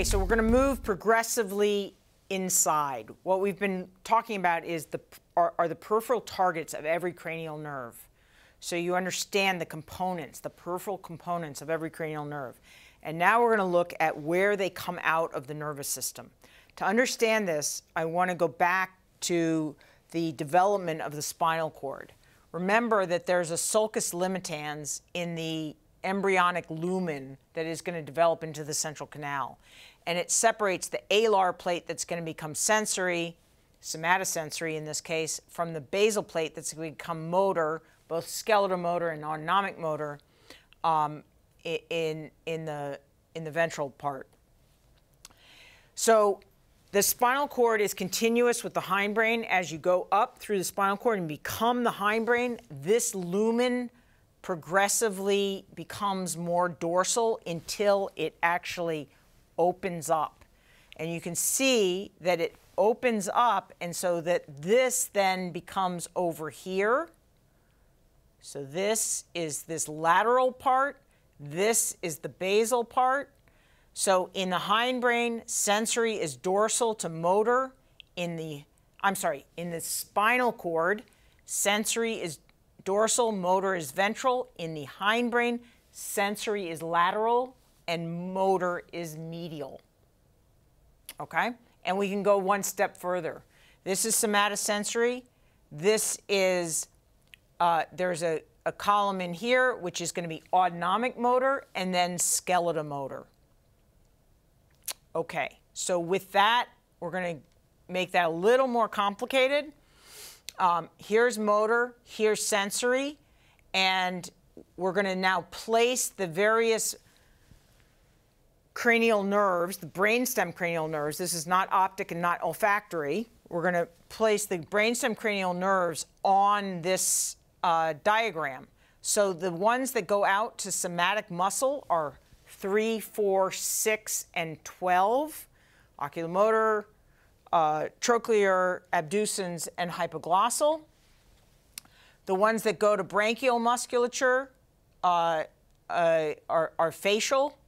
Okay, so we're going to move progressively inside. What we've been talking about is the are, are, the peripheral targets of every cranial nerve. So you understand the components, the peripheral components of every cranial nerve. And now we're going to look at where they come out of the nervous system. To understand this, I want to go back to the development of the spinal cord. Remember that there's a sulcus limitans in the embryonic lumen that is going to develop into the central canal. And it separates the alar plate that's going to become sensory, somatosensory in this case, from the basal plate that's going to become motor, both skeletal motor and autonomic motor, um, in, in, the, in the ventral part. So the spinal cord is continuous with the hindbrain. As you go up through the spinal cord and become the hindbrain, this lumen progressively becomes more dorsal until it actually opens up. And you can see that it opens up, and so that this then becomes over here. So this is this lateral part. This is the basal part. So in the hindbrain, sensory is dorsal to motor. In the, I'm sorry, in the spinal cord, sensory is dorsal, motor is ventral. In the hindbrain, sensory is lateral and motor is medial. Okay? And we can go one step further. This is somatosensory. This is, uh, there's a, a column in here which is going to be autonomic motor and then skeletal motor. Okay, so with that, we're going to make that a little more complicated. Um, here's motor, here's sensory, and we're going to now place the various cranial nerves, the brainstem cranial nerves. This is not optic and not olfactory. We're going to place the brainstem cranial nerves on this uh, diagram. So the ones that go out to somatic muscle are 3, 4, 6, and 12, oculomotor, uh, trochlear, abducens, and hypoglossal. The ones that go to branchial musculature uh, uh, are, are, facial.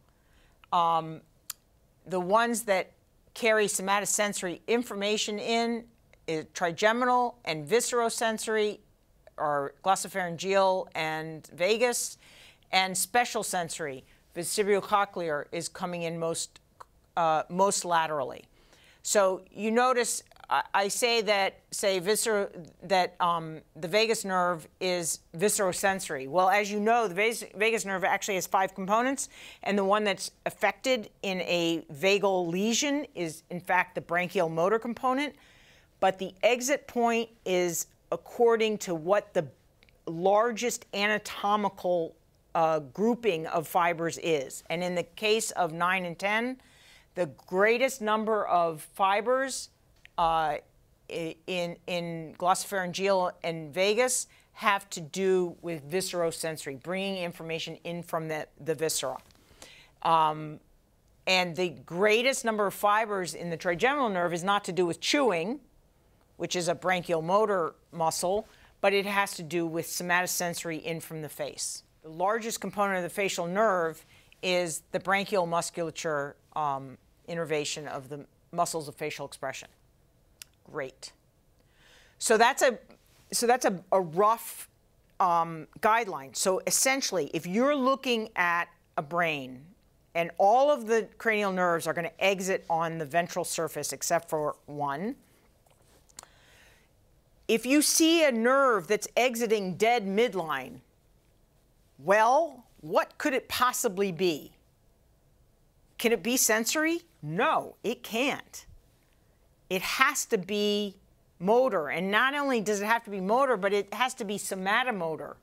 Um, the ones that carry somatosensory information in is trigeminal and viscerosensory are glossopharyngeal and vagus, and special sensory, vestibulocochlear, is coming in most, uh, most laterally. So you notice I, say that, say, viscer that um, the vagus nerve is viscerosensory. Well, as you know, the vagus, vagus nerve actually has five components, and the one that's affected in a vagal lesion is, in fact, the branchial motor component. But the exit point is according to what the largest anatomical uh, grouping of fibers is. And in the case of 9 and 10, the greatest number of fibers uh, in, in glossopharyngeal and vagus have to do with viscerosensory, bringing information in from the, the viscera. Um, and the greatest number of fibers in the trigeminal nerve is not to do with chewing, which is a branchial motor muscle, but it has to do with somatosensory in from the face. The largest component of the facial nerve is the branchial musculature um, innervation of the muscles of facial expression. Great. So that's a so that's a, a rough um, guideline. So essentially, if you're looking at a brain and all of the cranial nerves are going to exit on the ventral surface except for one, if you see a nerve that's exiting dead midline, well, what could it possibly be? Can it be sensory? No, it can't. It has to be motor. And not only does it have to be motor, but it has to be somatomotor.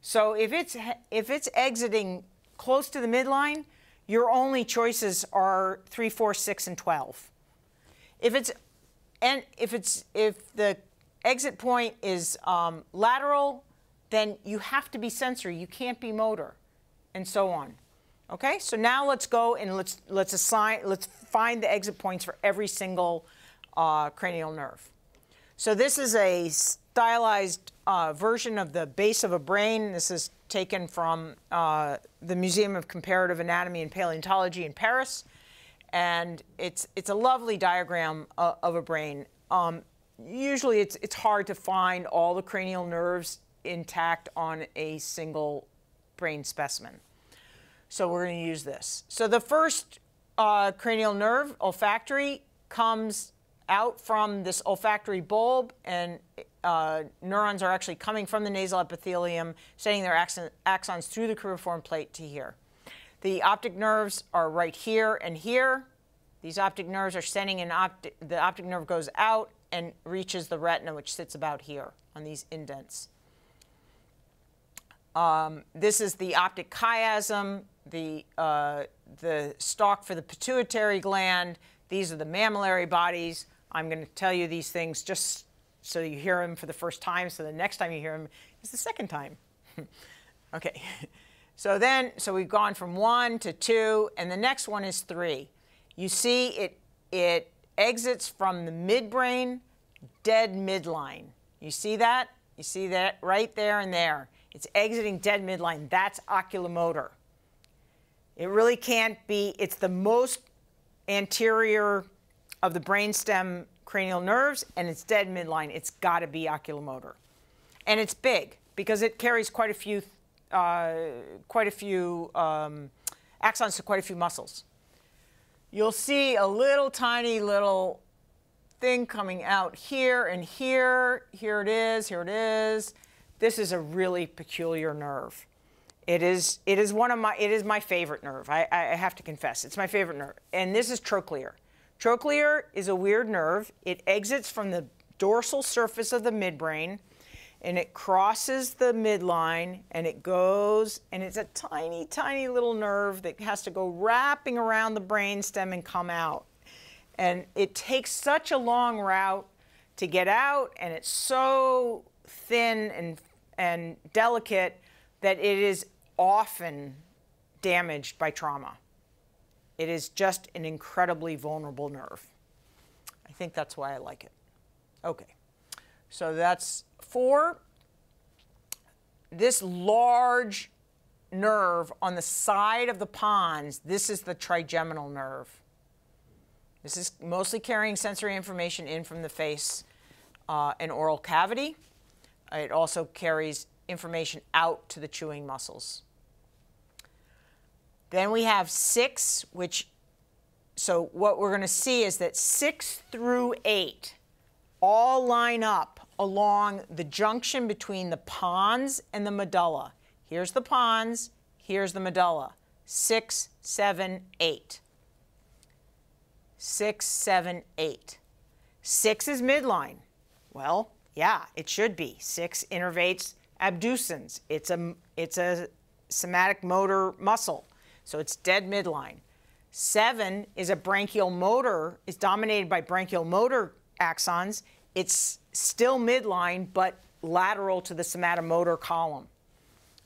So if it's, if it's exiting close to the midline, your only choices are 3, 4, 6, and 12. If it's, and if, it's, if the exit point is um, lateral, then you have to be sensory. You can't be motor, and so on. Okay, so now let's go and let's let's assign let's find the exit points for every single uh, cranial nerve. So this is a stylized uh, version of the base of a brain. This is taken from uh, the Museum of Comparative Anatomy and Paleontology in Paris. And it's, it's a lovely diagram uh, of a brain. Um, usually it's, it's hard to find all the cranial nerves intact on a single brain specimen. So we're going to use this. So the first uh, cranial nerve, olfactory, comes out from this olfactory bulb, and uh, neurons are actually coming from the nasal epithelium, sending their axon, axons through the cribriform plate to here. The optic nerves are right here and here. These optic nerves are sending an optic, the optic nerve goes out and reaches the retina, which sits about here on these indents. Um, this is the optic chiasm, the, uh, the stalk for the pituitary gland. These are the mammillary bodies. I'm going to tell you these things just so you hear them for the first time, so the next time you hear them is the second time. okay. So then, so we've gone from one to two, and the next one is three. You see it, it exits from the midbrain, dead midline. You see that? You see that right there and there. It's exiting dead midline. That's oculomotor. It really can't be, it's the most anterior of the brainstem cranial nerves, and it's dead midline. It's got to be oculomotor. And it's big because it carries quite a few, uh, quite a few um, axons to quite a few muscles. You'll see a little tiny little thing coming out here and here. Here it is, here it is. This is a really peculiar nerve. It is, it is one of my, it is my favorite nerve. I, I have to confess, it's my favorite nerve. And this is trochlear. Trochlear is a weird nerve. It exits from the dorsal surface of the midbrain and it crosses the midline and it goes and it's a tiny, tiny little nerve that has to go wrapping around the brainstem and come out. And it takes such a long route to get out and it's so thin and, and delicate that it is often damaged by trauma. It is just an incredibly vulnerable nerve. I think that's why I like it. Okay, so that's four. This large nerve on the side of the pons, this is the trigeminal nerve. This is mostly carrying sensory information in from the face uh, and oral cavity. It also carries information out to the chewing muscles. Then we have six, which, so what we're going to see is that six through eight all line up along the junction between the pons and the medulla. Here's the pons, here's the medulla. Six, seven, eight. Six, seven, eight. Six is midline. Well, yeah, it should be. Six innervates abducens. It's a, it's a somatic motor muscle. So it's dead midline. Seven is a branchial motor, is dominated by branchial motor axons. It's still midline, but lateral to the somatomotor column.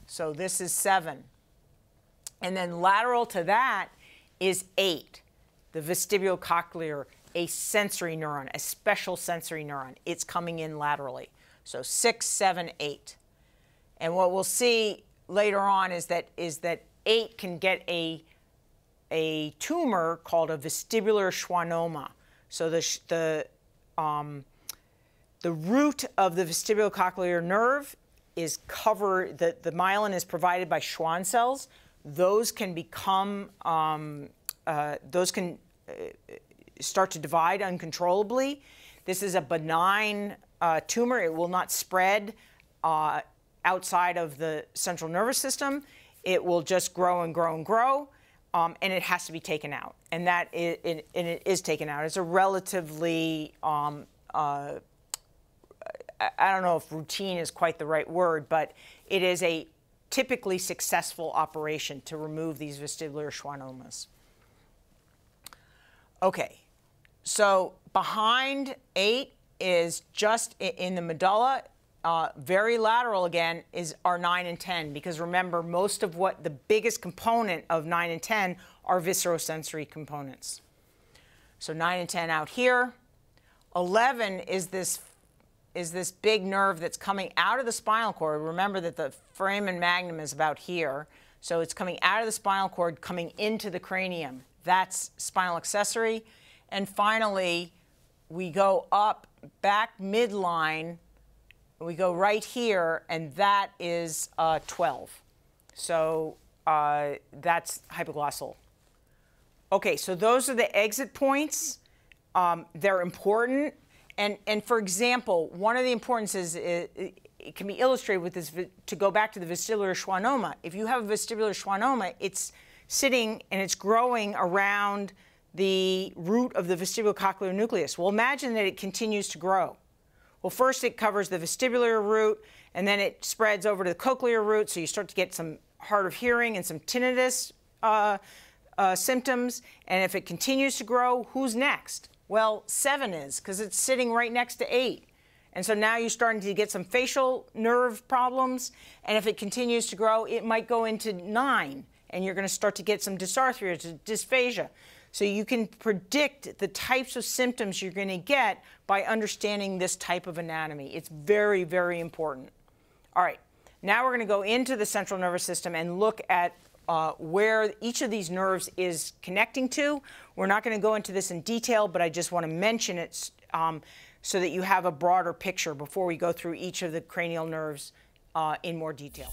So this is seven. And then lateral to that is eight, the vestibulocochlear, a sensory neuron, a special sensory neuron. It's coming in laterally. So six, seven, eight. And what we'll see later on is that, is that 8 can get a, a tumor called a vestibular schwannoma. So the, the, um, the root of the vestibulocochlear nerve is covered, the, the myelin is provided by Schwann cells. Those can become, um, uh, those can uh, start to divide uncontrollably. This is a benign uh, tumor. It will not spread uh, outside of the central nervous system it will just grow and grow and grow, um, and it has to be taken out. And that is, it, and it is taken out. It's a relatively, um, uh, I don't know if routine is quite the right word, but it is a typically successful operation to remove these vestibular schwannomas. Okay, so behind eight is just in the medulla uh, very lateral again is our 9 and 10 because remember most of what the biggest component of 9 and 10 are viscerosensory components. So 9 and 10 out here. 11 is this is this big nerve that's coming out of the spinal cord. Remember that the foramen magnum is about here. So it's coming out of the spinal cord, coming into the cranium. That's spinal accessory. And finally, we go up back midline. We go right here, and that is uh, 12. So uh, that's hypoglossal. Okay, so those are the exit points. Um, they're important. And, and for example, one of the importances is, it can be illustrated with this to go back to the vestibular schwannoma. If you have a vestibular schwannoma, it's sitting and it's growing around the root of the vestibulocochlear nucleus. Well, imagine that it continues to grow. Well, first it covers the vestibular root, and then it spreads over to the cochlear root, so you start to get some hard of hearing and some tinnitus uh, uh, symptoms. And if it continues to grow, who's next? Well, seven is, because it's sitting right next to eight. And so now you're starting to get some facial nerve problems. And if it continues to grow, it might go into nine. And you're going to start to get some dysarthria, dysphagia. So you can predict the types of symptoms you're going to get by understanding this type of anatomy. It's very, very important. All right, now we're going to go into the central nervous system and look at uh, where each of these nerves is connecting to. We're not going to go into this in detail, but I just want to mention it um, so that you have a broader picture before we go through each of the cranial nerves uh, in more detail.